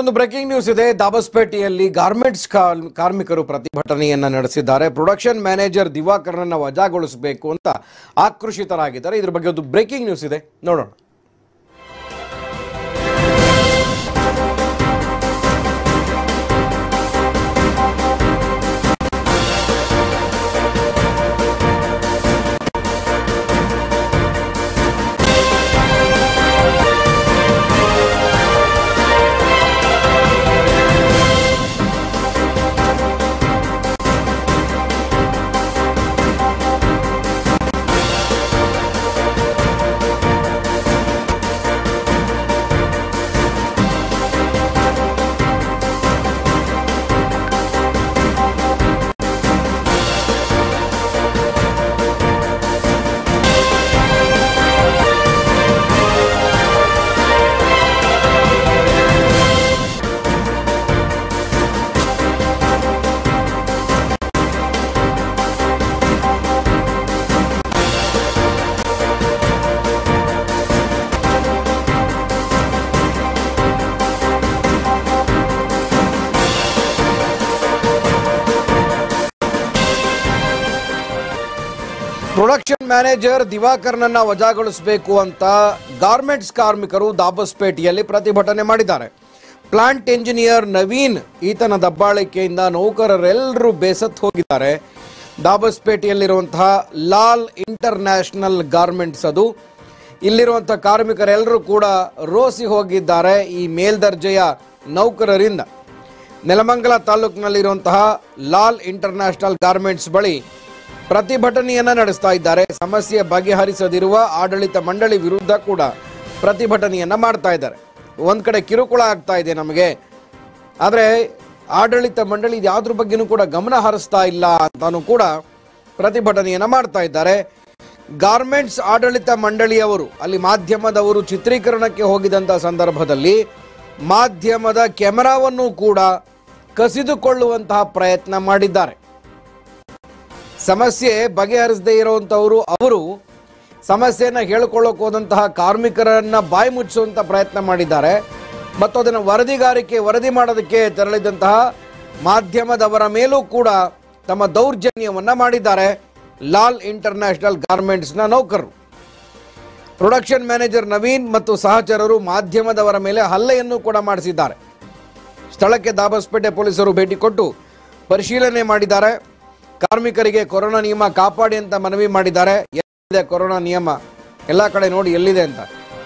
ಒಂದು breaking news ಇದೆ. ದಾಬಸ್ಪೇಟೆಯಲ್ಲಿ garments ಕಾರ್ಮಿಕರು ಪ್ರತಿಭಟನೆಯನ್ನ ನಡೆಸಿದ್ದಾರೆ. ಪ್ರೊಡಕ್ಷನ್ ಮ್ಯಾನೇಜರ್ ದಿವಾಕರ್ನನ್ನ ವಜಾಗೊಳಿಸಬೇಕು ಅಂತ ಆಕ್ರೋಶಿತರಾಗಿದ್ದಾರೆ. ಇದ್ರ ಬಗ್ಗೆ ಒಂದು ಬ್ರೇಕಿಂಗ್ ನ್ಯೂಸ್ ಇದೆ. ನೋಡೋಣ. ಮ್ಯಾನೇಜರ್ ದಿವಾಕರ್ನನ್ನ ವಜಾಗೊಳಿಸಬೇಕು ಅಂತ ಗಾರ್ಮೆಂಟ್ಸ್ ಕಾರ್ಮಿಕರು ದಾಬಸ್ಪೇಟೆಯಲ್ಲಿ ಪ್ರತಿಭಟನೆ ಮಾಡಿದ್ದಾರೆ. ಪ್ಲಾಂಟ್ ಎಂಜಿನಿಯರ್ ನವೀನ್ ಈತನ ದಬ್ಬಾಳಿಕೆಯಿಂದ ನೌಕರರೆಲ್ಲರೂ ಬೇಸತ್ತು ಹೋಗಿದ್ದಾರೆ. ದಾಬಸ್ಪೇಟೆಯಲ್ಲಿರುವಂತಹ ಲಾಲ್ ಇಂಟರ್ನ್ಯಾಷನಲ್ ಗಾರ್ಮೆಂಟ್ಸ್ ಅದು. ಇಲ್ಲಿರುವಂಥ ಕಾರ್ಮಿಕರೆಲ್ಲರೂ ಕೂಡ ರೋಸಿ ಹೋಗಿದ್ದಾರೆ ಈ ಮೇಲ್ದರ್ಜೆಯ ನೌಕರರಿಂದ. ನೆಲಮಂಗಲ ತಾಲೂಕಿನಲ್ಲಿರುವಂತಹ ಲಾಲ್ ಇಂಟರ್ನ್ಯಾಷನಲ್ ಗಾರ್ಮೆಂಟ್ಸ್ ಬಳಿ ಪ್ರತಿಭಟನೆಯನ್ನ ನಡೆಸ್ತಾ ಇದ್ದಾರೆ. ಸಮಸ್ಯೆ ಬಗೆಹರಿಸದಿರುವ ಆಡಳಿತ ಮಂಡಳಿ ವಿರುದ್ಧ ಕೂಡ ಪ್ರತಿಭಟನೆಯನ್ನ ಮಾಡ್ತಾ ಇದ್ದಾರೆ. ಒಂದ್ ಕಡೆ ಕಿರುಕುಳ ಆಗ್ತಾ ಇದೆ ನಮಗೆ. ಆದ್ರೆ ಆಡಳಿತ ಮಂಡಳಿ ಯಾವ್ದ್ರ ಬಗ್ಗೆನೂ ಕೂಡ ಗಮನ ಹರಿಸ್ತಾ ಇಲ್ಲ ಅಂತಾನು ಕೂಡ ಪ್ರತಿಭಟನೆಯನ್ನ ಮಾಡ್ತಾ ಇದ್ದಾರೆ. ಗಾರ್ಮೆಂಟ್ಸ್ ಆಡಳಿತ ಮಂಡಳಿಯವರು, ಅಲ್ಲಿ ಮಾಧ್ಯಮದವರು ಚಿತ್ರೀಕರಣಕ್ಕೆ ಹೋಗಿದಂತ ಸಂದರ್ಭದಲ್ಲಿ ಮಾಧ್ಯಮದ ಕ್ಯಾಮೆರಾವನ್ನು ಕೂಡ ಕಸಿದುಕೊಳ್ಳುವಂತಹ ಪ್ರಯತ್ನ ಮಾಡಿದ್ದಾರೆ. ಸಮಸ್ಯೆ ಬಗೆಹರಿಸದೇ ಇರುವಂತವರು ಅವರು ಸಮಸ್ಯೆಯನ್ನ ಹೇಳ್ಕೊಳ್ಳೋಕೆ ಹೋದಂತಹ ಕಾರ್ಮಿಕರನ್ನ ಬಾಯಿ ಮುಚ್ಚುವಂತ ಪ್ರಯತ್ನ ಮಾಡಿದ್ದಾರೆ. ಮತ್ತು ಅದನ್ನು ವರದಿಗಾರಿಕೆ, ವರದಿ ಮಾಡೋದಕ್ಕೆ ತೆರಳಿದಂತಹ ಮಾಧ್ಯಮದವರ ಮೇಲೂ ಕೂಡ ತಮ್ಮ ದೌರ್ಜನ್ಯವನ್ನ ಮಾಡಿದ್ದಾರೆ. ಲಾಲ್ ಇಂಟರ್ನ್ಯಾಷನಲ್ ಗಾರ್ಮೆಂಟ್ಸ್ನ ನೌಕರರು. ಪ್ರೊಡಕ್ಷನ್ ಮ್ಯಾನೇಜರ್ ನವೀನ್ ಮತ್ತು ಸಹಚರರು ಮಾಧ್ಯಮದವರ ಮೇಲೆ ಹಲ್ಲೆಯನ್ನು ಕೂಡ ಮಾಡಿಸಿದ್ದಾರೆ. ಸ್ಥಳಕ್ಕೆ ದಾಬಸ್ಪೇಟೆ ಪೊಲೀಸರು ಭೇಟಿ ಕೊಟ್ಟು ಪರಿಶೀಲನೆ ಮಾಡಿದ್ದಾರೆ. ಕಾರ್ಮಿಕರಿಗೆ ಕೊರೋನಾ ನಿಯಮ ಕಾಪಾಡಿ ಅಂತ ಮನವಿ ಮಾಡಿದ್ದಾರೆ. ಎಲ್ಲಿದೆ ಕೊರೋನಾ ನಿಯಮ? ಎಲ್ಲ ಕಡೆ ನೋಡಿ ಎಲ್ಲಿದೆ ಅಂತ.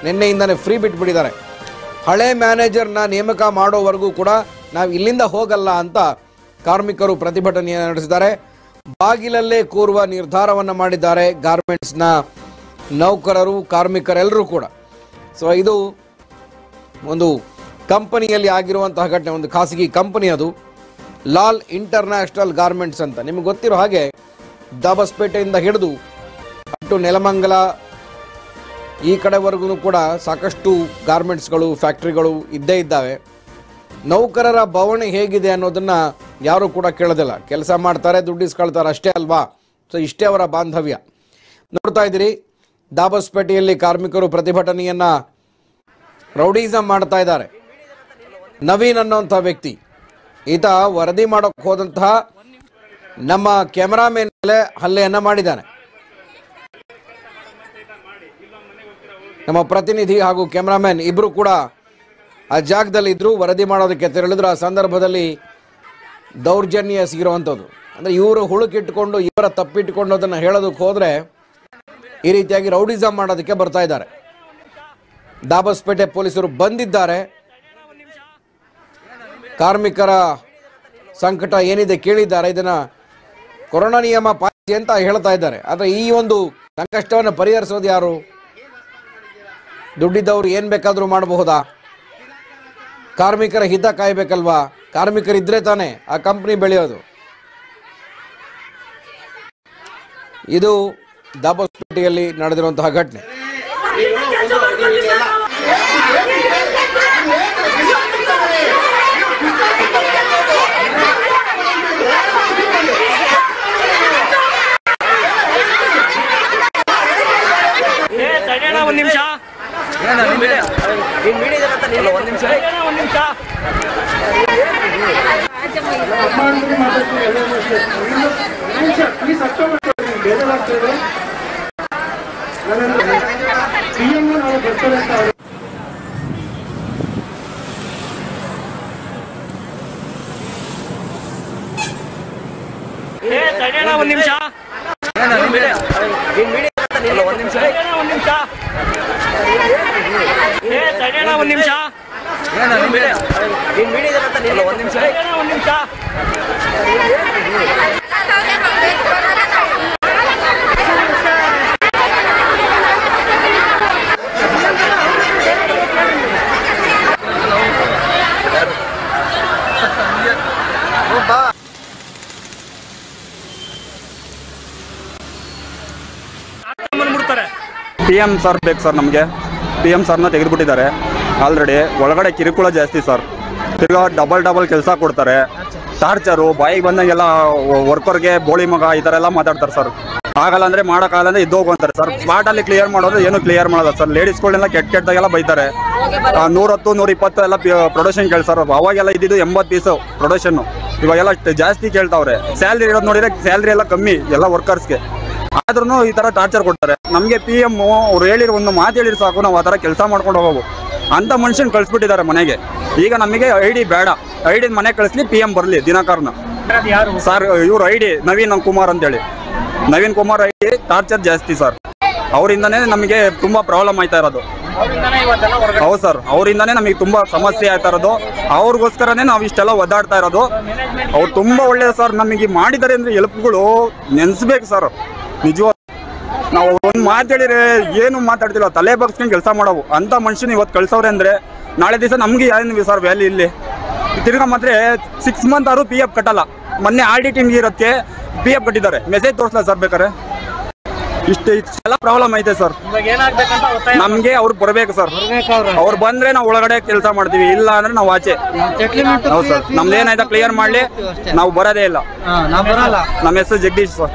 ನಿನ್ನೆಯಿಂದನೇ ಫ್ರೀ ಬಿಟ್ಬಿಟ್ಟಿದ್ದಾರೆ. ಹಳೆ ಮ್ಯಾನೇಜರ್ನ ನೇಮಕ ಮಾಡೋವರೆಗೂ ಕೂಡ ನಾವು ಇಲ್ಲಿಂದ ಹೋಗಲ್ಲ ಅಂತ ಕಾರ್ಮಿಕರು ಪ್ರತಿಭಟನೆ ನಡೆಸಿದ್ದಾರೆ. ಬಾಗಿಲಲ್ಲೇ ಕೂರುವ ನಿರ್ಧಾರವನ್ನು ಮಾಡಿದ್ದಾರೆ ಗಾರ್ಮೆಂಟ್ಸ್ನ ನೌಕರರು, ಕಾರ್ಮಿಕರೆಲ್ಲರೂ ಕೂಡ. ಸೊ ಇದು ಒಂದು ಕಂಪನಿಯಲ್ಲಿ ಆಗಿರುವಂತಹ ಘಟನೆ, ಒಂದು ಖಾಸಗಿ ಕಂಪನಿ ಅದು. ಲಾಲ್ ಇಂಟರ್ನ್ಯಾಷನಲ್ ಗಾರ್ಮೆಂಟ್ಸ್ ಅಂತ. ನಿಮಗೆ ಗೊತ್ತಿರೋ ಹಾಗೆ ದಾಬಸ್ಪೇಟೆಯಿಂದ ಹಿಡಿದು ಅಟ್ಟು ನೆಲಮಂಗಲ ಈ ಕಡೆವರೆಗೂ ಕೂಡ ಸಾಕಷ್ಟು ಗಾರ್ಮೆಂಟ್ಸ್ಗಳು, ಫ್ಯಾಕ್ಟ್ರಿಗಳು ಇದ್ದೇ ಇದ್ದಾವೆ. ನೌಕರರ ಬವಣೆ ಹೇಗಿದೆ ಅನ್ನೋದನ್ನು ಯಾರೂ ಕೂಡ ಕೇಳೋದಿಲ್ಲ. ಕೆಲಸ ಮಾಡ್ತಾರೆ, ದುಡ್ಡು ಇಸ್ಕೊಳ್ತಾರೆ, ಅಷ್ಟೇ ಅಲ್ವಾ? ಸೊ ಇಷ್ಟೇ ಅವರ ಬಾಂಧವ್ಯ. ನೋಡ್ತಾ ಇದ್ದೀರಿ, ದಾಬಸ್ಪೇಟೆಯಲ್ಲಿ ಕಾರ್ಮಿಕರು ಪ್ರತಿಭಟನೆಯನ್ನು ರೌಡಿಸಮ್ ಮಾಡ್ತಾ ಇದ್ದಾರೆ. ನವೀನ್ ಅನ್ನೋಂಥ ವ್ಯಕ್ತಿ. ಈತ ವರದಿ ಮಾಡೋಕೆ ಹೋದಂತಹ ನಮ್ಮ ಕ್ಯಾಮರಾಮೇನ್ ಮೇಲೆ ಹಲ್ಲೆಯನ್ನ ಮಾಡಿದ್ದಾನೆ. ನಮ್ಮ ಪ್ರತಿನಿಧಿ ಹಾಗೂ ಕ್ಯಾಮರಾಮ್ಯಾನ್ ಇಬ್ರು ಕೂಡ ಆ ಜಾಗದಲ್ಲಿ ಇದ್ರು, ವರದಿ ಮಾಡೋದಕ್ಕೆ ತೆರಳಿದ್ರು. ಆ ಸಂದರ್ಭದಲ್ಲಿ ದೌರ್ಜನ್ಯ ಸಿಗಿರುವಂಥದ್ದು ಅಂದ್ರೆ ಇವರು ಹುಳುಕಿಟ್ಕೊಂಡು, ಇವರ ತಪ್ಪಿಟ್ಟುಕೊಂಡು ಅದನ್ನು ಹೇಳೋದಕ್ಕೆ ಹೋದ್ರೆ ಈ ರೀತಿಯಾಗಿ ರೌಡಿಸಮ್ ಮಾಡೋದಕ್ಕೆ ಬರ್ತಾ ಇದ್ದಾರೆ. ದಾಬಸ್ಪೇಟೆ ಪೊಲೀಸರು ಬಂದಿದ್ದಾರೆ. ಕಾರ್ಮಿಕರ ಸಂಕಟ ಏನಿದೆ ಕೇಳಿದ್ದಾರೆ. ಇದನ್ನ ಕೊರೋನಾ ನಿಯಮ ಪಾಲಿಸಿ ಅಂತ ಹೇಳ್ತಾ ಇದ್ದಾರೆ. ಆದ್ರೆ ಈ ಒಂದು ಸಂಕಷ್ಟವನ್ನು ಪರಿಹರಿಸೋದು ಯಾರು? ದುಡ್ಡಿದ್ದವರು ಏನ್ ಬೇಕಾದ್ರೂ ಮಾಡಬಹುದಾ? ಕಾರ್ಮಿಕರ ಹಿತ ಕಾಯ್ಬೇಕಲ್ವಾ? ಕಾರ್ಮಿಕರಿದ್ರೆ ತಾನೇ ಆ ಕಂಪ್ನಿ ಬೆಳೆಯೋದು. ಇದು ದಾಬಸ್ಪೇಟೆಯಲ್ಲಿ ನಡೆದಿರುವಂತಹ ಘಟನೆ. ತಡೆಯೋಣ ಒಂದ್ ನಿಮಿಷ ಪಿ ಸರ್ ಬೇಕು ಸರ್ ನಮಗೆ. ಪಿ ಎಂ ಸರ್ನ ತೆಗೆದುಬಿಟ್ಟಿದ್ದಾರೆ. ಆಲ್ರೆಡಿ ಒಳಗಡೆ ಕಿರುಕುಳ ಜಾಸ್ತಿ ಸರ್ ತಿರ್ಗಾ ಡಬಲ್ ಡಬಲ್ ಕೆಲಸ ಕೊಡ್ತಾರೆ. ಟಾರ್ಚರು ಬಾಯಿಗೆ ಬಂದಂಗೆಲ್ಲ ವರ್ಕರ್ಗೆ ಬೋಳಿ ಮಗ ಈ ಥರ ಎಲ್ಲ ಮಾತಾಡ್ತಾರೆ ಸರ್ ಆಗಲ್ಲ ಅಂದ್ರೆ ಮಾಡೋಕ್ಕಾಗಲ್ಲ ಅಂದರೆ ಇದ್ದೋಗು ಅಂತಾರೆ ಸರ್ ಸ್ಪಾಟಲ್ಲಿ ಕ್ಲಿಯರ್ ಮಾಡೋದು ಏನು ಕ್ಲಿಯರ್ ಮಾಡೋದು ಸರ್ ಲೇಡೀಸ್ಗಳನ್ನೆಲ್ಲ ಕೆಟ್ಟ ಕೆಟ್ಟದಾಗೆಲ್ಲ ಬೈತಾರೆ. ನೂರತ್ತು ನೂರ ಇಪ್ಪತ್ತು ಎಲ್ಲ ಪ್ರೊಡಕ್ಷನ್ ಸರ್ ಅವಾಗೆಲ್ಲ ಇದ್ದಿದ್ದು ಎಂಬತ್ತು ಪೀಸು ಪ್ರೊಡಕ್ಷನ್ನು ಇವಾಗೆಲ್ಲ ಜಾಸ್ತಿ ಕೇಳ್ತಾವ್ರೆ. ಸ್ಯಾಲ್ರಿ ಇರೋದು ನೋಡಿದ್ರೆ ಸ್ಯಾಲ್ರಿ ಎಲ್ಲ ಕಮ್ಮಿ ಎಲ್ಲ ವರ್ಕರ್ಸ್ಗೆ ಆದ್ರೂ ಈ ತರ ಟಾರ್ಚರ್ ಕೊಡ್ತಾರೆ. ನಮಗೆ ಪಿ ಎಂ ಅವ್ರು ಹೇಳಿರೋ ಒಂದು ಮಾತು ಹೇಳಿರೋ ಸಾಕು ನಾವು ಆ ಥರ ಕೆಲಸ ಮಾಡ್ಕೊಂಡು ಹೋಗೋವು. ಅಂತ ಮನುಷ್ಯನ್ ಕಳ್ಸಿಬಿಟ್ಟಿದ್ದಾರೆ ಮನೆಗೆ. ಈಗ ನಮಗೆ ಐ ಡಿ ಬೇಡ. ಐ ಡಿ ಮನೆ ಕಳಿಸ್ಲಿ ಪಿ ಎಂ ಬರಲಿ ದಿನಕರ್ನ. ಸರ್ ಇವ್ರು ಐ ಡಿ ನವೀನ್ ಕುಮಾರ್ ಅಂತೇಳಿ. Naveen Kumar I D torture ಜಾಸ್ತಿ ಸರ್ ಅವರಿಂದನೇ ನಮಗೆ ತುಂಬಾ ಪ್ರಾಬ್ಲಮ್ ಆಯ್ತಾ ಇರೋದು. ಹೌದು ಸರ್ ಅವರಿಂದನೇ ನಮಗೆ ತುಂಬಾ ಸಮಸ್ಯೆ ಆಯ್ತಾ ಇರೋದು. ಅವ್ರಿಗೋಸ್ಕರನೇ ನಾವು ಇಷ್ಟೆಲ್ಲ ಒದ್ದಾಡ್ತಾ ಇರೋದು. ಅವ್ರು ತುಂಬಾ ಒಳ್ಳೆಯದು ಸರ್ ನಮಗೆ ಮಾಡಿದ್ದಾರೆ ಅಂದ್ರೆ ಎಲ್ಪ್ಗಳು ನೆನ್ಸ್ಬೇಕು ಸರ್ ನಿಜವಾಗ ನಾವು ಒಂದು ಮಾತು ಹೇಳಿದ್ರೆ ಏನು ಮಾತಾಡ್ತಿಲ್ಲ ತಲೆ ಬಗ್ಸ್ಕೊಂಡು ಕೆಲಸ ಮಾಡೋವು. ಅಂತ ಮನುಷ್ಯನ ಇವತ್ತು ಕಳಿಸೋರೆ ಅಂದ್ರೆ ನಾಳೆ ದಿವಸ ನಮ್ಗೆ ಏನು ಸರ್ ವ್ಯಾಲ್ಯೂ ಇಲ್ಲಿ. ತಿರ್ಗ ಮಾತ್ರ ಸಿಕ್ಸ್ ಮಂತ್ ಆದ್ರೂ ಪಿ ಎಫ್ ಕಟ್ಟಲ್ಲ. ಮೊನ್ನೆ ಆಡಿಟಿಂಗ್ ಇರೋಕ್ಕೆ ಪಿ ಎಫ್ ಕಟ್ಟಿದ್ದಾರೆ. ಮೆಸೇಜ್ ತೋರಿಸಲ್ಲ ಸರ್ ಬೇಕಾರೆ ಇಷ್ಟು ಇಷ್ಟೆಲ್ಲ ಪ್ರಾಬ್ಲಮ್ ಐತೆ ಸರ್ ನಮ್ಗೆ ಅವ್ರು ಬರ್ಬೇಕು ಸರ್ ಅವ್ರು. ಬಂದ್ರೆ ನಾವು ಒಳಗಡೆ ಕೆಲಸ ಮಾಡ್ತೀವಿ ಇಲ್ಲ ಅಂದ್ರೆ ನಾವು ಆಚೆ. ಹೌದು ಸರ್ ನಮ್ದೇನಾಯ್ತಾ ಕ್ಲಿಯರ್ ಮಾಡ್ಲಿ? ನಾವು ಬರೋದೇ ಇಲ್ಲ. ನಮ್ಮ ಹೆಸರು ಜಗದೀಶ್ ಸರ್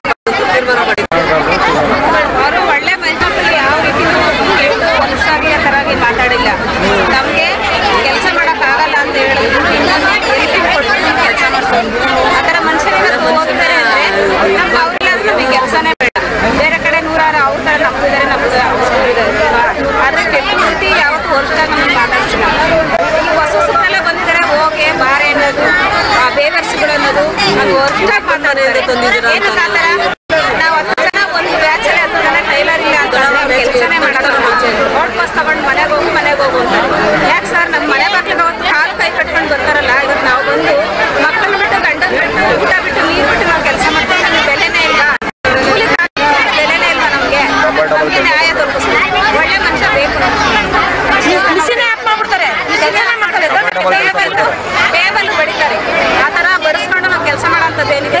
ಅವರು ಒಳ್ಳೆ ಮನುಷ್ಯರು ಯಾವ ರೀತಿ ಹೊಲಸಾಗಿ ಆ ಥರ ಆಗಿ ಮಾತಾಡಿಲ್ಲ ನಮಗೆ ಕೆಲಸ ಮಾಡೋಕ್ಕಾಗಲ್ಲ ಅಂತ ಹೇಳಿದ್ರು ಕೆಲಸ ಮಾಡ್ಕೊಂಡು ಆ ಥರ ಮನುಷ್ಯರಿಗೆ ಹೋಗಿದ್ದಾರೆ ಅಂದರೆ ನಮ್ಗೆ ಅವ್ರಿಲ್ಲ ಅಂದ್ರೆ ನಮಗೆ ಕೆಲಸನೇ ಬೇಡ ಬೇರೆ ಕಡೆ ನೂರಾರು ಅವ್ರ ಥರ ನಮ್ದಿದ್ದಾರೆ ನಮ್ದು ಅವ್ರು ಇದ್ದಾರೆ ಆದರೆ ಕೆಟ್ಟ ರೀತಿ ಯಾವತ್ತೂ ವರ್ಷದಾಗ ನಮ್ಗೆ ಮಾತಾಡ್ಸಿಲ್ಲ ಈಗ ಹೊಸ ಹೊಸಬ್ರೆಲ್ಲ ಬಂದಿದ್ದಾರೆ ಹೋಗಿ ಬಾರೆ ಅನ್ನೋದು ಆ ಬೇವರ್ಸ್ಗಳು ಅನ್ನೋದು ಅದು ವರ್ಷದಾಗ ಮಾತಾಡಿದ್ದಾರೆ ಏನಕ್ಕೆ ಆ ಥರ ನಾವು ಹತ್ತು ಜನ ಒಂದು ಬ್ಯಾಚಲ್ಲಿ ಹತ್ತು ಜನ ಟೈಲರ್ ಇಲ್ಲ ಅಂತ ಕೆಲಸನೇ ಮಾಡಲ್ಲ ರೋಡ್ ಬಸ್ ತಗೊಂಡು ಮನೆಗೆ ಹೋಗು ಮನೆಗೆ ಹೋಗು ಅಂತ ಯಾಕೆ ಸರ್ ನಮ್ಮ ಮನೆ ಬಾಗಿಲಿಗೆ ಅವತ್ತು ಕಾಲು ಕೈ ಕಟ್ಕೊಂಡು ಬರ್ತಾರಲ್ಲ ಇವತ್ತು ನಾವು ಬಂದು ಮಕ್ಕಳು ಬಿಟ್ಟು ಗಂಡ ಬಿಟ್ಟು ಊಟ ಬಿಟ್ಟು ನೀರು ಬಿಟ್ಟು ನಾವು ಕೆಲಸ ಮಾಡ್ತೀವಿ ನಮಗೆ ಬೆಲೆನೇ ಇಲ್ಲ ಕೂಲಿ ಕಾಸು ಬೆಲೆನೇ ಇಲ್ಲ ನಮಗೆ ನಮಗೆ ನ್ಯಾಯ ದೊರಕಿಸ್ಬೇಕು ಒಳ್ಳೆ ಮನುಷ್ಯ ಬೇಕು ಮಿಷಿನೇ ಆಫ್ ಮಾಡ್ಬಿಡ್ತಾರೆ ಕೆಲಸನೇ ಮಾಡ್ತಾರೆ ಟೇಬಲ್ ಬಡಿತಾರೆ ಆ ಥರ ಬಡಿಸ್ಕೊಂಡು ನಾವು ಕೆಲಸ ಮಾಡೋಂಥದ್ದು ಏನಿದೆ ಕಿತ್ಕೊಂತಾರೆ ಹೆಣ್ಮಕ್ಳು ಹೊರಗಡೆ ಹೋಗಿ ಆ ಥರ ಜೀವನ ಮಾಡ್ಕೊಂಡು ನಮ್ಗೆ ಆ ಥರ ಇವ್ರು ಕೆಟ್ಟ ಕೆಟ್ಟದಾಗೆಲ್ಲ ಮಾತಾಡೋದು ಬೇಕಿಲ್ಲ ಅವ್ರಿಗೂ ಬೈತಾರೆ ನಿಜ ಆದರೆ ನಮ್ಮ ಪ್ರೊಡಕ್ಷನ್ ಕೊಡ್ತೀವಿ ಇವತ್ತು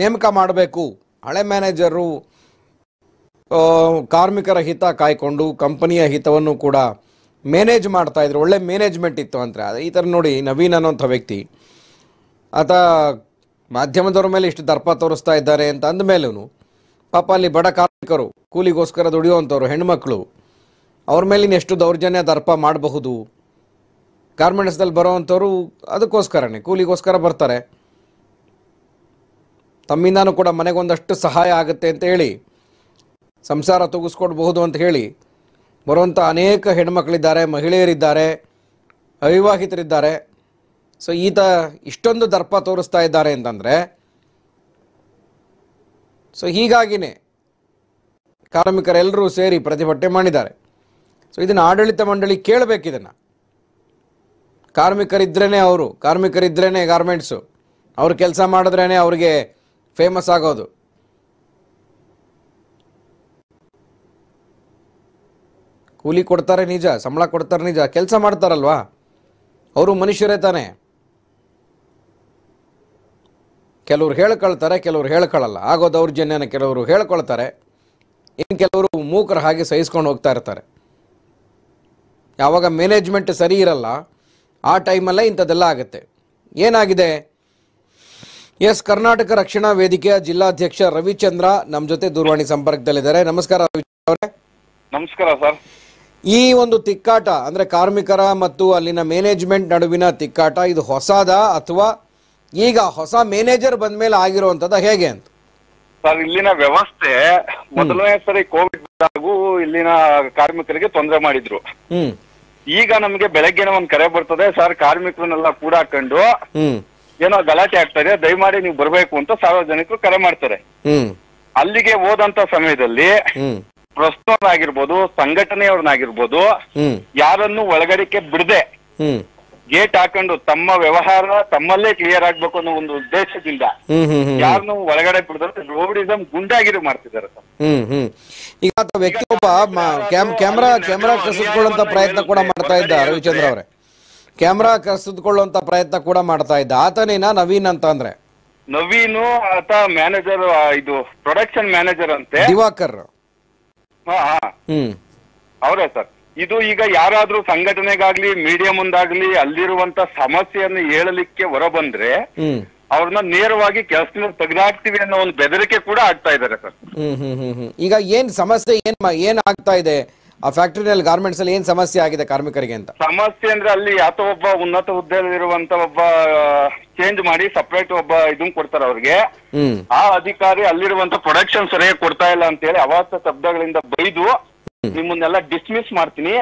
ನೇಮಕ ಮಾಡಬೇಕು. ಹಳೆ ಮ್ಯಾನೇಜರು ಕಾರ್ಮಿಕರ ಹಿತ ಕಾಯ್ಕೊಂಡು ಕಂಪನಿಯ ಹಿತವನ್ನು ಕೂಡ ಮ್ಯಾನೇಜ್ ಮಾಡ್ತಾ ಇದ್ರು. ಒಳ್ಳೆ ಮ್ಯಾನೇಜ್ಮೆಂಟ್ ಇತ್ತು ಅಂತ ಈ ಥರ ನೋಡಿ ನವೀನ್ ಅನ್ನೋಂಥ ವ್ಯಕ್ತಿ. ಆತ ಮಾಧ್ಯಮದವ್ರ ಮೇಲೆ ಇಷ್ಟು ದರ್ಪ ತೋರಿಸ್ತಾ ಇದ್ದಾರೆ ಅಂತ ಅಂದಮೇಲೂ ಪಾಪ ಅಲ್ಲಿ ಬಡ ಕಾರ್ಮಿಕರು, ಕೂಲಿಗೋಸ್ಕರ ದುಡಿಯುವಂಥವ್ರು, ಹೆಣ್ಮಕ್ಳು, ಅವ್ರ ಮೇಲಿನ ಎಷ್ಟು ದೌರ್ಜನ್ಯ ದರ್ಪ ಮಾಡಬಹುದು. ಗಾರ್ಮೆಂಟ್ಸ್ದಲ್ಲಿ ಬರೋವಂಥವ್ರು ಅದಕ್ಕೋಸ್ಕರನೇ, ಕೂಲಿಗೋಸ್ಕರ ಬರ್ತಾರೆ. ತಮ್ಮಿಂದಾನು ಕೂಡ ಮನೆಗೊಂದಷ್ಟು ಸಹಾಯ ಆಗುತ್ತೆ ಅಂತ ಹೇಳಿ, ಸಂಸಾರ ತೂಗಿಸ್ಕೊಡ್ಬಹುದು ಅಂತ ಹೇಳಿ ಬರುವಂಥ ಅನೇಕ ಹೆಣ್ಮಕ್ಳಿದ್ದಾರೆ, ಮಹಿಳೆಯರಿದ್ದಾರೆ, ಅವಿವಾಹಿತರಿದ್ದಾರೆ. ಸೊ ಈತ ಇಷ್ಟೊಂದು ದರ್ಪ ತೋರಿಸ್ತಾ ಇದ್ದಾರೆ ಅಂತಂದರೆ ಸೊ ಹೀಗಾಗಿನೇ ಕಾರ್ಮಿಕರೆಲ್ಲರೂ ಸೇರಿ ಪ್ರತಿಭಟನೆ ಮಾಡಿದ್ದಾರೆ. ಸೊ ಇದನ್ನು ಆಡಳಿತ ಮಂಡಳಿ ಕೇಳಬೇಕು ಇದನ್ನು. ಕಾರ್ಮಿಕರಿದ್ರೇ ಅವರು ಕಾರ್ಮಿಕರಿದ್ರೇ ಗಾರ್ಮೆಂಟ್ಸು ಅವ್ರು ಕೆಲಸ ಮಾಡಿದ್ರೇ ಅವ್ರಿಗೆ ಫೇಮಸ್ ಆಗೋದು. ಕೂಲಿ ಕೊಡ್ತಾರೆ ನಿಜ, ಸಂಬಳ ಕೊಡ್ತಾರೆ ನಿಜ, ಕೆಲಸ ಮಾಡ್ತಾರಲ್ವಾ? ಅವರು ಮನುಷ್ಯರೇ ತಾನೆ. ಕೆಲವ್ರು ಹೇಳ್ಕೊಳ್ತಾರೆ, ಕೆಲವ್ರು ಹೇಳ್ಕೊಳ್ಳಲ್ಲ ಆಗೋ ದೌರ್ಜನ್ಯನ ಕೆಲವರು ಹೇಳ್ಕೊಳ್ತಾರೆ. ಇನ್ನು ಕೆಲವರು ಮೂಕರ ಹಾಗೆ ಸಹಿಸ್ಕೊಂಡು ಹೋಗ್ತಾ ಇರ್ತಾರೆ. ಯಾವಾಗ ಮ್ಯಾನೇಜ್ಮೆಂಟ್ ಸರಿ ಇರಲ್ಲ, ಆ ಟೈಮಲ್ಲೇ ಇಂಥದ್ದೆಲ್ಲ ಆಗುತ್ತೆ. ಏನಾಗಿದೆ? ಎಸ್ ಕರ್ನಾಟಕ ರಕ್ಷಣಾ ವೇದಿಕೆಯ ಜಿಲ್ಲಾಧ್ಯಕ್ಷ ರವಿಚಂದ್ರ ನಮ್ಮ ಜೊತೆ ದೂರವಾಣಿ ಸಂಪರ್ಕದಲ್ಲಿದ್ದಾರೆ. ನಮಸ್ಕಾರ ರವಿಚಂದ್ರ ಅವರೇ. ನಮಸ್ಕಾರ ಸರ್. ಈ ಒಂದು ತಿಕ್ಕಾಟ ಅಂದ್ರೆ ಕಾರ್ಮಿಕರ ಮತ್ತು ಅಲ್ಲಿನ ಮ್ಯಾನೇಜ್ಮೆಂಟ್ ನಡುವಿನ ತಿಕ್ಕಾಟ ಇದು ಹೊಸದ ಅಥವಾ ಈಗ ಹೊಸ ಮ್ಯಾನೇಜರ್ ಬಂದ ಮೇಲೆ ಆಗಿರುವಂತದ ಹೇಗೆ ಅಂತ? ಸರ್ ಇಲ್ಲಿನ ವ್ಯವಸ್ಥೆ ಮೊದಲನೇ ಸರಿ ಕೋವಿಡ್ ಬಂದಾಗೂ ಇಲ್ಲಿನ ಕಾರ್ಮಿಕರಿಗೆ ತೊಂದರೆ ಮಾಡಿದ್ರು. ಹ್ಮ್. ಈಗ ನಮ್ಗೆ ಬೆಳಗ್ಗೆನ ಒಂದ್ ಕರೆ ಬರ್ತದೆ. ಸರ್ ಕಾರ್ಮಿಕರನ್ನೆಲ್ಲ ಕೂಡ ಹಾಕೊಂಡು ಹ್ಮ್. ಏನೋ ಗಲಾಟೆ ಆಗ್ತಾ ಇದೆ ದಯಮಾಡಿ ನೀವು ಬರ್ಬೇಕು ಅಂತ ಸಾರ್ವಜನಿಕರು ಕರೆ ಮಾಡ್ತಾರೆ. ಅಲ್ಲಿಗೆ ಹೋದಂತ ಸಮಯದಲ್ಲಿ ಪ್ರಸ್ತುತನಾಗಿರ್ಬೋದು ಸಂಘಟನೆಯವ್ರನ್ನಾಗಿರ್ಬೋದು ಯಾರನ್ನು ಒಳಗಡೆಗೆ ಬಿಡದೆ ಗೇಟ್ ಹಾಕೊಂಡು ತಮ್ಮ ವ್ಯವಹಾರ ತಮ್ಮಲ್ಲೇ ಕ್ಲಿಯರ್ ಆಗ್ಬೇಕು ಅನ್ನೋ ಒಂದು ಉದ್ದೇಶದಿಂದ ಯಾರನ್ನು ಒಳಗಡೆ ಬಿಡದ್ರೆ ರೋಡಿಸಮ್ ಗುಂಡಾಗಿರಿ ಮಾಡ್ತಿದ್ದಾರೆ ಈಗ ವ್ಯಕ್ತಿ ಒಬ್ಬ ಕ್ಯಾಮ್ರಾ ಕ್ಯಾಮ್ರಾ ಕಸಿದ್ಕೊಳ್ಳುವಂತ ಪ್ರಯತ್ನ ಕೂಡ ಮಾಡ್ತಾ ಇದ್ದ ರವಿಚಂದ್ರ ಅವರೇ. ಕ್ಯಾಮ್ರಾ ಕರೆಸಿದ್ಕೊಳ್ಳುವಂತ ಪ್ರಯತ್ನ ಕೂಡ ಮಾಡ್ತಾ ಇದ್ದ. ಆತನೇನಾ ನವೀನ್ ಅಂತ ಅಂದ್ರೆ? ನವೀನು ಆತ ಮ್ಯಾನೇಜರ್ ಇದು ಪ್ರೊಡಕ್ಷನ್ ಮ್ಯಾನೇಜರ್ ಅಂತೆ. ದಿವಾಕರ್. ಹಾ ಹಾ. ಹ್ಮ್. ಅವರೇ ಸರ್. ಇದು ಈಗ ಯಾರಾದ್ರೂ ಸಂಘಟನೆಗಾಗ್ಲಿ ಮೀಡಿಯಾ ಮುಂದಾಗ್ಲಿ ಅಲ್ಲಿರುವಂತ ಸಮಸ್ಯೆಯನ್ನು ಹೇಳಲಿಕ್ಕೆ ಹೊರಬಂದ್ರೆ ಅವ್ರನ್ನ ನೇರವಾಗಿ ಕೆಲಸದಿಂದ ತೆಗೆದಾಕ್ತಿವಿ ಅನ್ನೋ ಒಂದು ಬೆದರಿಕೆ ಕೂಡ ಆಗ್ತಾ ಇದ್ದಾರೆ ಸರ್. ಹ್ಮ್ ಹ್ಮ್ ಹ್ಮ್ ಹ್ಮ್. ಈಗ ಏನ್ ಸಮಸ್ಯೆ ಏನ್ ಏನ್ ಆಗ್ತಾ ಇದೆ? ಆ ಫ್ಯಾಕ್ಟ್ರಿನಲ್ಲಿ ಗಾರ್ಮೆಂಟ್ಸ್ ಅಲ್ಲಿ ಏನ್ ಸಮಸ್ಯೆ ಆಗಿದೆ ಕಾರ್ಮಿಕರಿಗೆ ಅಂತ? ಸಮಸ್ಯೆ ಅಂದ್ರೆ ಅಲ್ಲಿ ಯಾತೋ ಒಬ್ಬ ಉನ್ನತ ಹುದ್ದೆಯಲ್ಲಿರುವಂತ ಒಬ್ಬ ಚೇಂಜ್ ಮಾಡಿ ಸಪರೇಟ್ ಒಬ್ಬ ಇದನ್ ಕೊಡ್ತಾರೆ ಅವ್ರಿಗೆ. ಆ ಅಧಿಕಾರಿ ಅಲ್ಲಿರುವಂತ ಪ್ರೊಡಕ್ಷನ್ ಸರಿಯಾಗಿ ಕೊಡ್ತಾ ಇಲ್ಲ ಅಂತ ಹೇಳಿ ಅವಾಚ್ಯ ಶಬ್ದಗಳಿಂದ ಬೈದು ನಿಮ್ಮನ್ನೆಲ್ಲ ಡಿಸ್ಮಿಸ್ ಮಾಡ್ತೀನಿ.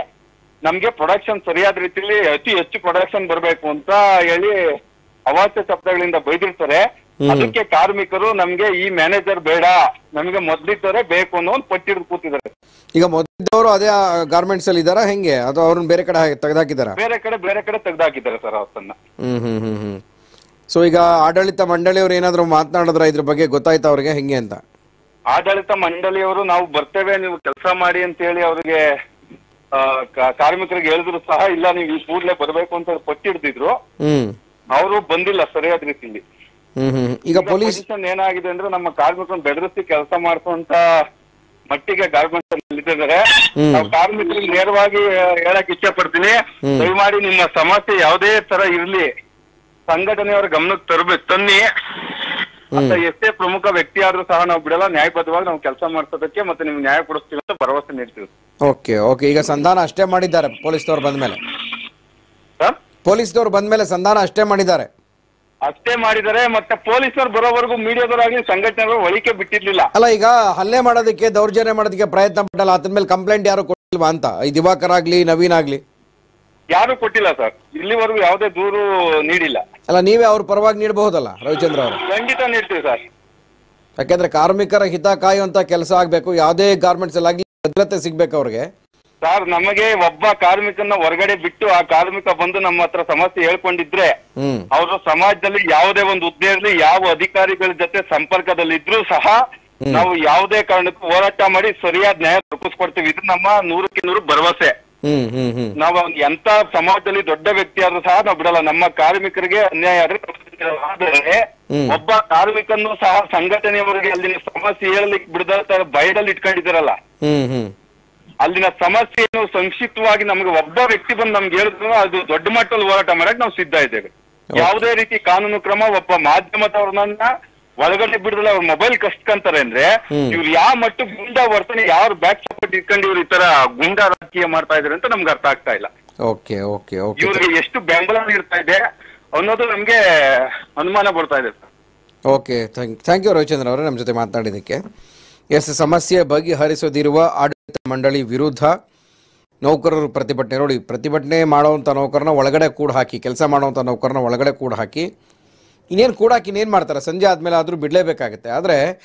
ನಮ್ಗೆ ಪ್ರೊಡಕ್ಷನ್ ಸರಿಯಾದ ರೀತಿಯಲ್ಲಿ ಅತಿ ಹೆಚ್ಚು ಪ್ರೊಡಕ್ಷನ್ ಬರಬೇಕು ಅಂತ ಹೇಳಿ ಅವಾಚ್ಯ ಶಬ್ದಗಳಿಂದ ಬೈದಿರ್ತಾರೆ. ಅದಕ್ಕೆ ಕಾರ್ಮಿಕರು ನಮ್ಗೆ ಈ ಮ್ಯಾನೇಜರ್ ಬೇಡ ನಮ್ಗೆ ಮೊದ್ಲಿದ್ದವರೇ ಬೇಕು ಅನ್ನೋ ಒಂದು ಪಟ್ಟಿಡ್ದು ಕೂತಿದ್ದಾರೆ. ಈಗ ಮೊದಲಿದ್ದವರು ಅದೇ ಗಾರ್ಮೆಂಟ್ಸ್ ಅಲ್ಲಿ ಇದಾರ ಹೆಂಗೆ? ಅದು ಅವ್ರನ್ನ ಬೇರೆ ಕಡೆ ತೆಗೆದಾಕಿದಾರ ಬೇರೆ ಕಡೆ ಬೇರೆ ಕಡೆ ತೆಗೆದಾಕಿದ್ದಾರೆ ಸರ್ ಅವತ್ತನ್ನ ಹ್ಮ್ ಹ್ಮ್ ಹ್ಮ್ ಹ್ಮ್. ಸೊ ಈಗ ಆಡಳಿತ ಮಂಡಳಿಯವ್ರು ಏನಾದ್ರು ಮಾತನಾಡಿದ್ರ ಇದ್ರ ಬಗ್ಗೆ ಗೊತ್ತಾಯ್ತ ಅವ್ರಿಗೆ ಹೆಂಗೆ ಅಂತ? ಆಡಳಿತ ಮಂಡಳಿಯವರು ನಾವು ಬರ್ತೇವೆ ನೀವು ಕೆಲಸ ಮಾಡಿ ಅಂತ ಹೇಳಿ ಅವ್ರಿಗೆ ಕಾರ್ಮಿಕರಿಗೆ ಹೇಳಿದ್ರು ಸಹ ಇಲ್ಲ ನೀವು ಈ ಕೂಡಲೇ ಬರಬೇಕು ಅಂತ ಪಟ್ಟಿಡ್ತಿದ್ರು ಪಟ್ಟಿಡ್ದಿದ್ರು ಹ್ಮ್. ಅವರು ಬಂದಿಲ್ಲ ಸರಿಯಾದ ರೀತಿಯಲ್ಲಿ ಈಗ ಪೊಲೀಸ್ ಪೊಸಿಷನ್ ಏನಾಗಿದೆ ಅಂದ್ರೆ ನಮ್ಮ ಕಾರ್ಮಿಕರನ್ನ ಬೆದರಿಸಿ ಕೆಲಸ ಮಾಡಿಸುವಂತ ಮಟ್ಟಿಗೆ ಗಾರ್ಮೆಂಟ್ಸ್ ಹ್ಮ್. ನಾವು ಕಾರ್ಮಿಕರಿಗೆ ನೇರವಾಗಿ ಹೇಳಕ್ ಇಚ್ಛೆ ಪಡ್ತೀನಿ. ದಯಮಾಡಿ ನಿಮ್ಮ ಸಮಸ್ಯೆ ಯಾವುದೇ ತರ ಇರ್ಲಿ. ಸಂಘಟನೆಯವರ ಗಮನಕ್ಕೆ ತರಬೇಕು ತನ್ನಿ. ಅಂತ ಎಷ್ಟೇ ಪ್ರಮುಖ ವ್ಯಕ್ತಿ ಆದ್ರೂ ಸಹ ನಾವು ಬಿಡಲ್ಲ. ನ್ಯಾಯಬದ್ಧವಾಗಿ ನಾವು ಕೆಲಸ ಮಾಡ್ಸೋದಕ್ಕೆ ಮತ್ತೆ ನಿಮ್ಗೆ ನ್ಯಾಯ ಕೊಡಿಸ್ತೀವಿ ಅಂತ ಭರವಸೆ ನೀಡ್ತೀವಿ. Okay okay. ಈಗ ಸಂಧಾನ ಅಷ್ಟೇ ಮಾಡಿದ್ದಾರೆ ಪೊಲೀಸ್ನವ್ರು ಬಂದ್ಮೇಲೆ. ಪೊಲೀಸ್ ಪೊಲೀಸ್ನವ್ರು ಬಂದ್ಮೇಲೆ ಸಂಧಾನ ಅಷ್ಟೇ ಮಾಡಿದ್ದಾರೆ. ಅಷ್ಟೇ ಮಾಡಿದರೆ ಮತ್ತೆ ಪೊಲೀಸರು ಬರೋವರೆಗೂ ಮೀಡಿಯಾದವರಾಗಿ ಸಂಘಟನೆಗಳು ಒಳಿಕೆ ಬಿಟ್ಟಿರ್ಲಿಲ್ಲ. ಅಲ್ಲ ಈಗ ಹಲ್ಲೆ ಮಾಡೋದಕ್ಕೆ ದೌರ್ಜನ್ಯ ಮಾಡೋದಕ್ಕೆ ಪ್ರಯತ್ನ ಪಟ್ಟಲ್ಲ. ಅದ್ರ ಮೇಲೆ ಕಂಪ್ಲೇಂಟ್ ಯಾರು ಕೊಟ್ಟಿಲ್ವಾ ಅಂತ? ಈ ದಿವಾಕರ್ ಆಗ್ಲಿ ನವೀನ್ ಆಗ್ಲಿ? ಯಾರು ಕೊಟ್ಟಿಲ್ಲ ಸರ್. ಇಲ್ಲಿವರೆಗೂ ಯಾವುದೇ ದೂರು ನೀಡಿಲ್ಲ. ಅಲ್ಲ ನೀವೇ ಅವ್ರ ಪರವಾಗಿ ನೀಡಬಹುದಲ್ಲ ರವಿಚಂದ್ರ ಅವರು? ಖಂಡಿತ ನೀಡ್ತೀವಿ ಸರ್. ಯಾಕೆಂದ್ರೆ ಕಾರ್ಮಿಕರ ಹಿತ ಕಾಯುವಂತ ಕೆಲಸ ಆಗ್ಬೇಕು. ಯಾವುದೇ ಗಾರ್ಮೆಂಟ್ಸ್ ಅಲ್ಲಿ ಆಗ್ಲಿ ಭದ್ರತೆ ಸಿಗ್ಬೇಕು ಅವ್ರಿಗೆ. ಸರ್ ನಮಗೆ ಒಬ್ಬ ಕಾರ್ಮಿಕನ ಹೊರಗಡೆ ಬಿಟ್ಟು ಆ ಕಾರ್ಮಿಕ ಬಂದು ನಮ್ಮ ಹತ್ರ ಸಮಸ್ಯೆ ಹೇಳ್ಕೊಂಡಿದ್ರೆ ಅವರು ಸಮಾಜದಲ್ಲಿ ಯಾವುದೇ ಒಂದು ಹುದ್ದೆ ಇರಲಿ ಯಾವ ಅಧಿಕಾರಿಗಳ ಜೊತೆ ಸಂಪರ್ಕದಲ್ಲಿ ಇದ್ರೂ ಸಹ ನಾವು ಯಾವುದೇ ಕಾರಣಕ್ಕೂ ಹೋರಾಟ ಮಾಡಿ ಸರಿಯಾದ ನ್ಯಾಯ ದೊರಕಿಸ್ಕೊಡ್ತೀವಿ. ಇದು ನಮ್ಮ ನೂರಕ್ಕೆ ನೂರು ಭರವಸೆ. ನಾವು ಎಂತ ಸಮಾಜದಲ್ಲಿ ದೊಡ್ಡ ವ್ಯಕ್ತಿ ಆದ್ರೂ ಸಹ ನಾವು ಬಿಡಲ್ಲ. ನಮ್ಮ ಕಾರ್ಮಿಕರಿಗೆ ಅನ್ಯಾಯ ಆದ್ರೆ. ಆದರೆ ಒಬ್ಬ ಕಾರ್ಮಿಕನ್ನು ಸಹ ಸಂಘಟನೆಯವರಿಗೆ ಅಲ್ಲಿ ಸಮಸ್ಯೆ ಹೇಳಲಿಕ್ಕೆ ಬಿಡದ ಬಯಡಲ್ಲಿ ಇಟ್ಕೊಂಡಿದ್ದಾರಲ್ಲ. ಅಲ್ಲಿನ ಸಮಸ್ಯೆಯನ್ನು ಸಂಕ್ಷಿಪ್ತವಾಗಿ ನಮಗೆ ಒಬ್ಬ ವ್ಯಕ್ತಿ ಬಂದು ನಮ್ಗೆ ಹೇಳಿದ್ರು ಅದು ದೊಡ್ಡ ಮಟ್ಟದಲ್ಲಿ ಹೋರಾಟ ಮಾಡಕ್ ನಾವು ಸಿದ್ಧ ಇದ್ದೇವೆ. ಯಾವುದೇ ರೀತಿ ಕಾನೂನು ಕ್ರಮ ಒಬ್ಬ ಮಾಧ್ಯಮದವ್ರನ್ನ ಒಳಗಡೆ ಬಿಡದಲ್ಲ ಅವ್ರ ಮೊಬೈಲ್ ಕಷ್ಟಕಂತಾರೆ ಅಂದ್ರೆ. ಇವ್ರು ಯಾವ ಮಟ್ಟ ಗುಂಡ ವರ್ತನೆ ಯಾರು ಬ್ಯಾಕ್ ಸಪೋರ್ಟ್ ಇಟ್ಕೊಂಡು ಇವ್ರು ಈ ತರ ಗುಂಡ ರಾಜಕೀಯ ಮಾಡ್ತಾ ಇದಾರೆ ಅಂತ ನಮ್ಗೆ ಅರ್ಥ ಆಗ್ತಾ ಇಲ್ಲ. Okay okay okay. ಇವ್ರಿಗೆ ಎಷ್ಟು ಬೆಂಬಲ ನೀಡ್ತಾ ಇದೆ ಅನ್ನೋದು ನಮ್ಗೆ ಅನುಮಾನ ಬರ್ತಾ ಇದೆ ಓಕೆ ಥ್ಯಾಂಕ್ ಯು ರವಿಚಂದ್ರ ಅವರೇ ನಮ್ಮ ಜೊತೆ ಮಾತನಾಡಿದಕ್ಕೆ ಎಸ್ ಸಮಸ್ಯೆ ಬಗೆಹರಿಸೋದಿರುವ ಆಡಳಿತ ಮಂಡಳಿ ವಿರುದ್ಧ ನೌಕರರು ಪ್ರತಿಭಟನೆ. ನೋಡಿ, ಪ್ರತಿಭಟನೆ ಮಾಡೋವಂಥ ನೌಕರನ ಒಳಗಡೆ ಕೂಡ ಹಾಕಿ, ಕೆಲಸ ಮಾಡೋವಂಥ ನೌಕರನ ಒಳಗಡೆ ಕೂಡ ಹಾಕಿ, ಇನ್ನೇನು ಕೂಡ ಹಾಕಿ, ಇನ್ನೇನು ಮಾಡ್ತಾರೆ? ಸಂಜೆ ಆದಮೇಲೆ ಆದರೂ ಬಿಡಲೇಬೇಕಾಗುತ್ತೆ. ಆದರೆ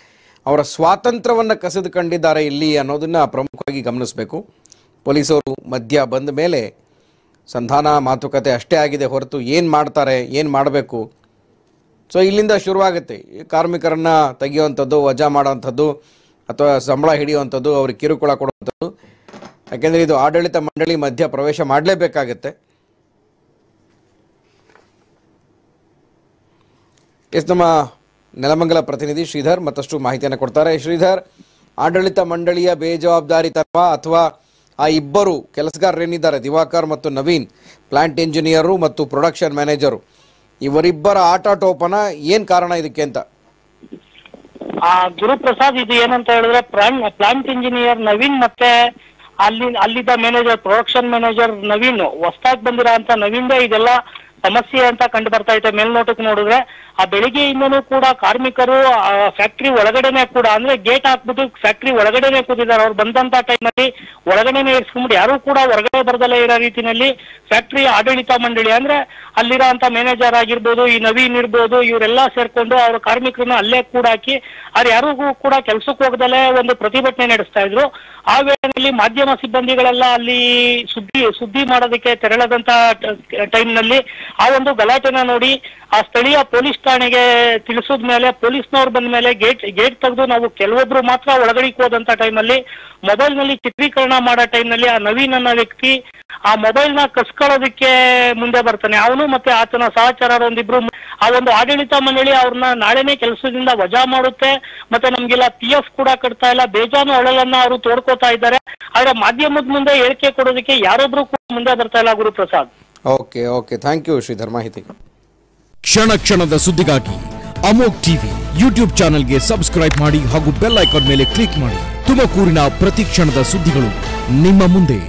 ಅವರ ಸ್ವಾತಂತ್ರ್ಯವನ್ನು ಕಸಿದುಕೊಂಡಿದ್ದಾರೆ ಇಲ್ಲಿ ಅನ್ನೋದನ್ನು ಪ್ರಮುಖವಾಗಿ ಗಮನಿಸಬೇಕು. ಪೊಲೀಸರು ಮಧ್ಯ ಬಂದ ಮೇಲೆ ಸಂಧಾನ, ಮಾತುಕತೆ ಅಷ್ಟೇ ಆಗಿದೆ ಹೊರತು ಏನು ಮಾಡ್ತಾರೆ, ಏನು ಮಾಡಬೇಕು? ಸೊ, ಇಲ್ಲಿಂದ ಶುರುವಾಗುತ್ತೆ. ಕಾರ್ಮಿಕರನ್ನು ಕಾರ್ಮಿಕರನ್ನ ತೆಗೆಯುವಂಥದ್ದು, ವಜಾ ಮಾಡೋವಂಥದ್ದು ಅಥವಾ ಸಂಬಳ ಹಿಡಿಯುವಂಥದ್ದು, ಅವ್ರಿಗೆ ಕಿರುಕುಳ ಕೊಡುವಂಥದ್ದು. ಯಾಕೆಂದರೆ ಇದು ಆಡಳಿತ ಮಂಡಳಿ ಮಧ್ಯ ಪ್ರವೇಶ ಮಾಡಲೇಬೇಕಾಗತ್ತೆ. ಎಸ್, ನಮ್ಮ ನೆಲಮಂಗಲ ಪ್ರತಿನಿಧಿ ಶ್ರೀಧರ್ ಮತ್ತಷ್ಟು ಮಾಹಿತಿಯನ್ನು ಕೊಡ್ತಾರೆ. ಶ್ರೀಧರ್, ಆಡಳಿತ ಮಂಡಳಿಯ ಬೇಜವಾಬ್ದಾರಿತನ ಅಥವಾ ಆ ಇಬ್ಬರು ಕೆಲಸಗಾರರೇನಿದ್ದಾರೆ? ದಿವಾಕರ್ ಮತ್ತು ನವೀನ್, ಪ್ಲಾಂಟ್ ಇಂಜಿನಿಯರು ಮತ್ತು ಪ್ರೊಡಕ್ಷನ್ ಮ್ಯಾನೇಜರು. ಇವರಿಬ್ಬರ ಆಟಾಟೋಪನ ಏನು ಕಾರಣ ಇದಕ್ಕೆ ಅಂತ. ಗುರುಪ್ರಸಾದ್ ಇದು ಏನಂತ ಹೇಳಿದ್ರೆ ಪ್ಲಾಂಟ್ ಇಂಜಿನಿಯರ್ ನವೀನ್ ಮತ್ತೆ ಅಲ್ಲಿ, ಅಲ್ಲಿದ್ದ ಮ್ಯಾನೇಜರ್ ಪ್ರೊಡಕ್ಷನ್ ಮ್ಯಾನೇಜರ್ ನವೀನ್ ಹೊಸದಾಗಿ ಬಂದಿರೋ ಅಂತ ನವೀನ್ದೇ ಇದೆಲ್ಲ ಸಮಸ್ಯೆ ಅಂತ ಕಂಡು ಬರ್ತಾ ಇದೆ ಮೇಲ್ನೋಟಕ್ಕೆ ನೋಡಿದ್ರೆ ಆ ಬೆಳಿಗ್ಗೆಯಿಂದನೂ ಕೂಡ ಕಾರ್ಮಿಕರು ಫ್ಯಾಕ್ಟ್ರಿ ಒಳಗಡೆನೆ ಕೂಡ ಅಂದ್ರೆ ಗೇಟ್ ಹಾಕ್ಬಿಟ್ಟು ಫ್ಯಾಕ್ಟ್ರಿ ಒಳಗಡೆನೆ ಕೂತಿದ್ದಾರೆ. ಅವ್ರು ಬಂದಂತ ಟೈಮಲ್ಲಿ ಒಳಗಡೆನೆ ಇರ್ಸ್ಕೊಂಡ್ಬಿಟ್ಟು ಯಾರು ಕೂಡ ಹೊರಗಡೆ ಬರದಲ್ಲೇ ಇರೋ ರೀತಿನಲ್ಲಿ ಫ್ಯಾಕ್ಟ್ರಿ ಆಡಳಿತ ಮಂಡಳಿ ಅಂದ್ರೆ ಅಲ್ಲಿರೋ ಅಂತ ಮ್ಯಾನೇಜರ್ ಆಗಿರ್ಬೋದು, ಈ ನವೀನ್ ಇರ್ಬೋದು, ಇವರೆಲ್ಲ ಸೇರ್ಕೊಂಡು ಅವ್ರ ಕಾರ್ಮಿಕರನ್ನ ಅಲ್ಲೇ ಕೂಡ ಹಾಕಿ ಅವ್ರು ಯಾರಿಗೂ ಕೂಡ ಕೆಲ್ಸಕ್ಕೆ ಹೋಗದಲ್ಲೇ ಒಂದು ಪ್ರತಿಭಟನೆ ನಡೆಸ್ತಾ ಇದ್ರು. ಆ ವೇಳೆಯಲ್ಲಿ ಮಾಧ್ಯಮ ಸಿಬ್ಬಂದಿಗಳೆಲ್ಲ ಅಲ್ಲಿ ಸುದ್ದಿ ಸುದ್ದಿ ಮಾಡೋದಕ್ಕೆ ತೆರಳದಂತ ಟೈಮ್ನಲ್ಲಿ ಆ ಒಂದು ಗಲಾಟೆನ ನೋಡಿ ಆ ಸ್ಥಳೀಯ ಪೊಲೀಸ್ ಠಾಣೆಗೆ ತಿಳಿಸಿದ ಮೇಲೆ, ಪೊಲೀಸ್ನವ್ರು ಬಂದ ಮೇಲೆ ಗೇಟ್ ಗೇಟ್ ತೆಗೆದು ನಾವು ಕೆಲವೊಬ್ರು ಮಾತ್ರ ಒಳಗಡೆಗೆ ಹೋದಂತ ಟೈಮಲ್ಲಿ ಮೊಬೈಲ್ನಲ್ಲಿ ಚಿತ್ರೀಕರಣ ಮಾಡೋ ಟೈಮ್ನಲ್ಲಿ ಆ ನವೀನ್ ಅನ್ನೋ ವ್ಯಕ್ತಿ ಆ ಮೊಬೈಲ್ನ ಕಸ್ಕೊಳ್ಳೋದಕ್ಕೆ ಮುಂದೆ ಬರ್ತಾನೆ. ಅವನು ಮತ್ತೆ ಆತನ ಸಹಚರರೊಂದಿಬ್ರು ಆ ಒಂದು ಆಡಳಿತ ಮಂಡಳಿ ಅವ್ರನ್ನ ನಾಳೆನೆ ಕೆಲಸದಿಂದ ವಜಾ ಮಾಡುತ್ತೆ. ಮತ್ತೆ ನಮ್ಗೆಲ್ಲ ಪಿ ಎಫ್ ಕೂಡ ಕಟ್ತಾ ಇಲ್ಲ. ಬೇಜಾನು ಅಳಲನ್ನ ಅವರು ತೋಡ್ಕೋತಾ ಇದ್ದಾರೆ. ಆದ್ರೆ ಮಾಧ್ಯಮದ ಮುಂದೆ ಹೇಳಿಕೆ ಕೊಡೋದಕ್ಕೆ ಯಾರೊಬ್ರು ಕೂಡ ಮುಂದೆ ಬರ್ತಾ ಇಲ್ಲ Guruprasad. Okay okay. Thank you Sridhar ಮಾಹಿತಿಗೆ ಕ್ಷಣ ಕ್ಷಣದ ಸುದ್ದಿಗಾಗಿ ಅಮೋಕ್ ಟಿವಿ ಯೂಟ್ಯೂಬ್ ಚಾನೆಲ್ಗೆ ಸಬ್ಸ್ಕ್ರೈಬ್ ಮಾಡಿ ಹಾಗೂ ಬೆಲ್ ಐಕಾನ್ ಮೇಲೆ ಕ್ಲಿಕ್ ಮಾಡಿ ತುಮಕೂರಿನ ಪ್ರತಿ ಕ್ಷಣದ ಸುದ್ದಿಗಳು ನಿಮ್ಮ ಮುಂದೆ.